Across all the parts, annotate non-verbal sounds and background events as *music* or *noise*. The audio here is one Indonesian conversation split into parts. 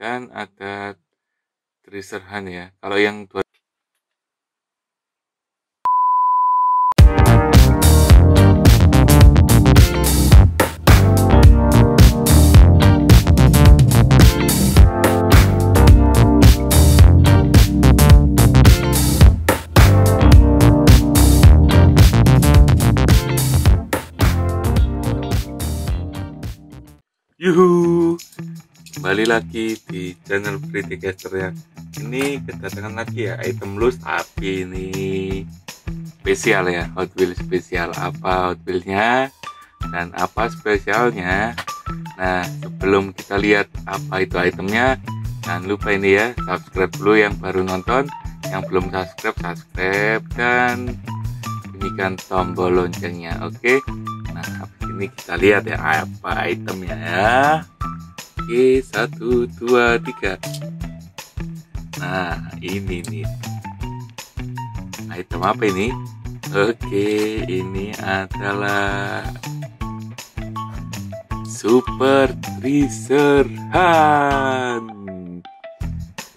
dan ada Tracerhan ya. Kalau yang dua Yuhu, kembali lagi di channel Pretty Caster ya. Ini kedatangan lagi ya item loose tapi ini spesial ya Hot Wheels spesial apa Hot Wheelsnya dan apa spesialnya. Nah sebelum kita lihat apa itu itemnya, jangan lupa ini ya subscribe dulu yang baru nonton, yang belum subscribe subscribe dan bunyikan tombol loncengnya, oke? Okay? Nah ini kita lihat ya apa itemnya ya oke satu dua tiga. Nah ini nih. Item apa ini? Oke ini adalah super tracer hand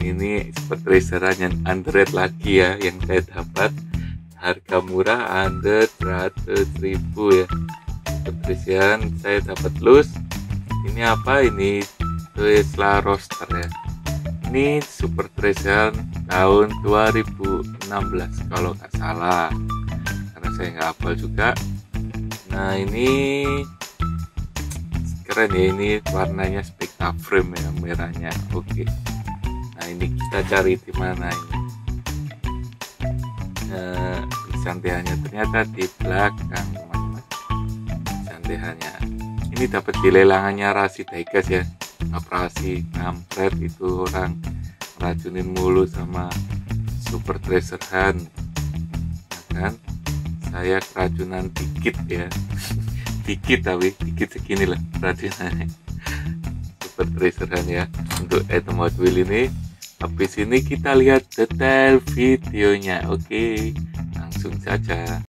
ini super traceran yang Android lagi ya yang saya dapat. Harga murah under 100 ribu ya. Patrician saya dapat loose. Ini apa ini Tesla roster ya. Ini Super Tracer tahun 2016 kalau nggak salah. Karena saya nggak hafal juga. Nah ini keren ya ini warnanya Spectra frame ya merahnya. Oke. Nah ini kita cari di mana ini? Nah, ternyata di belakang hanya ini dapat di lelangannya Rasi Daigas ya operasi kampret itu orang racunin mulu sama super tracer hand ya kan? Saya keracunan dikit ya. *laughs* Dikit tapi dikit segini lah keracunannya super tracer hand ya. Untuk item Wheel ini habis ini kita lihat detail videonya. Oke langsung saja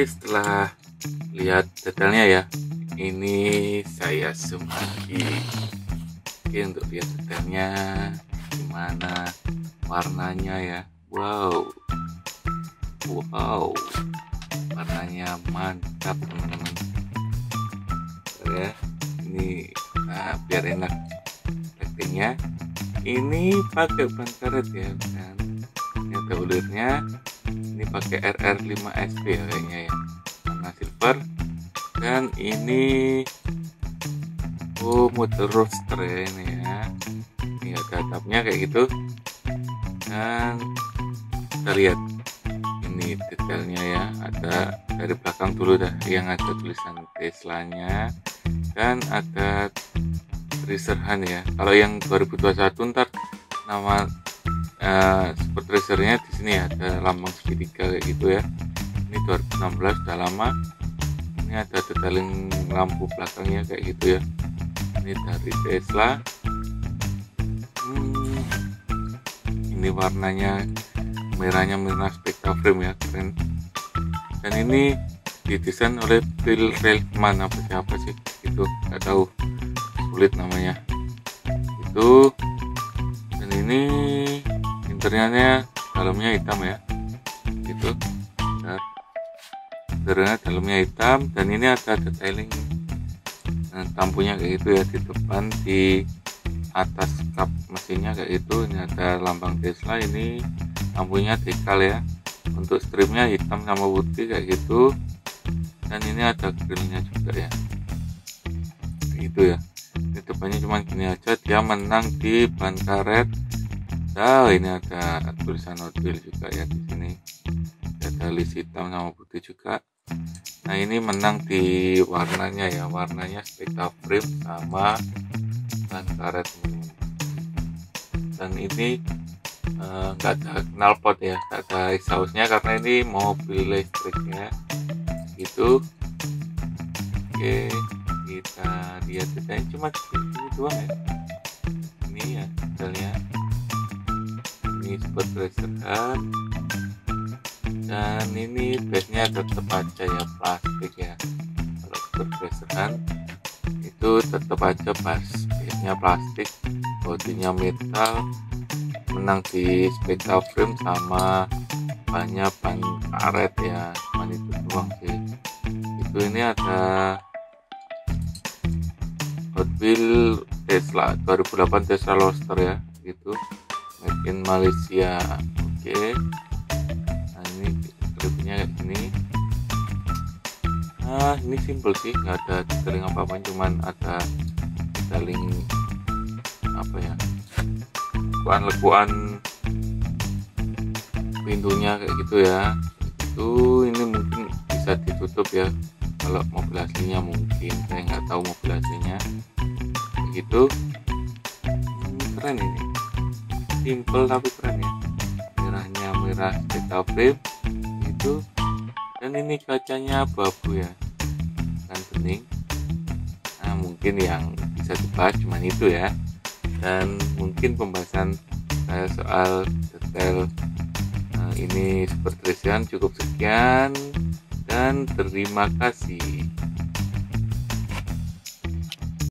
Oke setelah lihat detailnya ya. Ini saya zoom lagi oke untuk lihat detailnya gimana warnanya ya. Wow. Wow. Warnanya mantap teman-teman. Ya. Ini nah, biar enak ratingnya ini pakai ban karet ya kan? Ini ada ulirnya pakai RR5 SP ya kayaknya ya. Warna silver. Dan ini oh motor roadster ya ini ya. Ini ada atapnya kayak gitu. Dan kita lihat ini detailnya ya. Ada dari belakang dulu dah yang ada tulisan Tesla nya dan ada tracerhan ya. Kalau yang 2021 ntar nama uh, super tracernya di sini ya ada lambang segitiga kayak gitu ya. Ini 2016 udah lama. Ini ada detailing lampu belakangnya kayak gitu ya. Ini dari Tesla. Hmm, ini warnanya merahnya merah spectra frame ya keren. Dan ini didesain oleh Phil Relman apa siapa sih? Itu nggak tahu. Sulit namanya. Itu. Dan ini interiornya dalamnya hitam ya. Itu interiornya dalamnya hitam dan ini ada detailing. Nah, lampunya kayak gitu ya di depan di atas kap mesinnya kayak gitu. Ini ada lambang Tesla ini lampunya dekal ya. Untuk stripnya hitam sama putih kayak gitu. Dan ini ada grillnya juga ya. Kayak gitu ya. Ini depannya cuma gini aja dia menang di ban karet nah ini ada tulisan Wheels juga ya di sini. Ada list hitam sama putih juga. Nah ini menang di warnanya ya. Warnanya spectra frame sama ban karet dan ini eh, nggak ada knalpot ya nggak ada exhaustnya karena ini mobil listriknya. Gitu. Oke kita lihat detailnya cuma ini doang ya. Ini ya detailnya ini spot racer dan ini base nya tetap aja ya plastik ya. Kalau racer itu tetap aja pas base nya plastik. Bodinya metal menang di spectra frame sama banyak ban karet ya. Cuman itu doang sih. Itu ini ada Hot Wheel Tesla 2008 Tesla Roadster ya gitu made in Malaysia. Oke. Okay. nah ini klipnya kayak gini. Nah ini simple sih. Nggak ada detailing apa apa cuman ada detailing apa ya lekuan-lekuan pintunya kayak gitu ya. Itu ini mungkin bisa ditutup ya kalau mobil aslinya mungkin. Saya nggak tahu mobil aslinya. Begitu hmm, keren ini simple tapi keren ya. Merahnya merah beta flip itu dan ini kacanya abu-abu ya. Kan bening. Nah mungkin yang bisa dibahas cuman itu ya. Dan mungkin pembahasan saya soal detail uh, ini seperti cukup sekian. Dan terima kasih